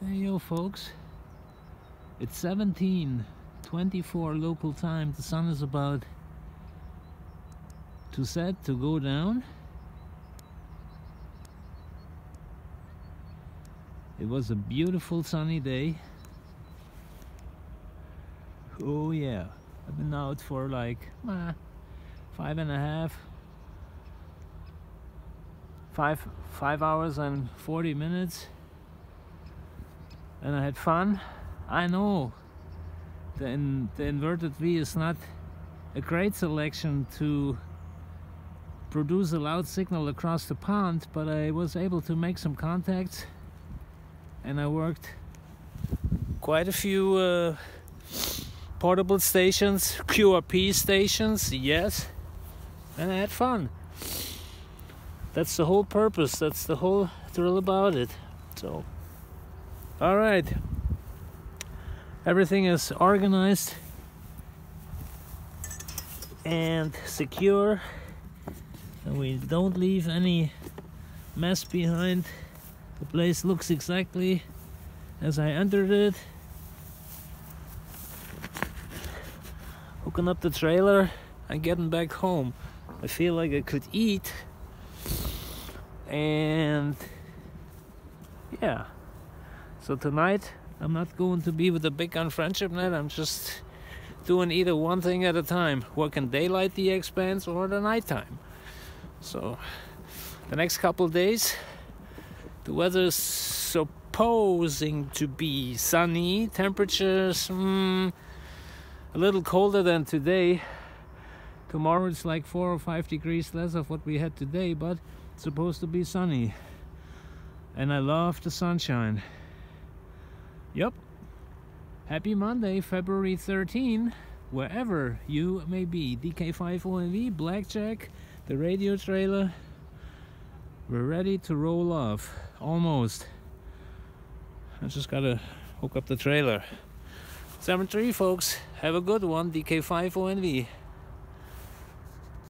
Hey yo folks, it's 1724 local time. The sun is about to set, to go down. It was a beautiful sunny day. Oh yeah, I've been out for like uh, five and a half, five, five hours and 40 minutes and I had fun. I know the, in, the inverted V is not a great selection to produce a loud signal across the pond, but I was able to make some contacts and I worked quite a few uh, portable stations, QRP stations, yes, and I had fun. That's the whole purpose, that's the whole thrill about it. So all right. Everything is organized and secure. And we don't leave any mess behind. The place looks exactly as I entered it. Hooking up the trailer and getting back home. I feel like I could eat. And yeah so tonight I'm not going to be with the big gun friendship net. I'm just doing either one thing at a time. Working daylight the expanse or the nighttime. So the next couple days the weather is supposing to be sunny. Temperatures mm, a little colder than today. Tomorrow it's like four or five degrees less of what we had today, but it's supposed to be sunny. And I love the sunshine. Yep. Happy Monday, February 13, wherever you may be. DK5ONV, Blackjack, the radio trailer. We're ready to roll off. Almost. I just gotta hook up the trailer. 7-3 folks, have a good one, DK5ONV.